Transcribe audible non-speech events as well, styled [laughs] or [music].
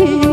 you. [laughs]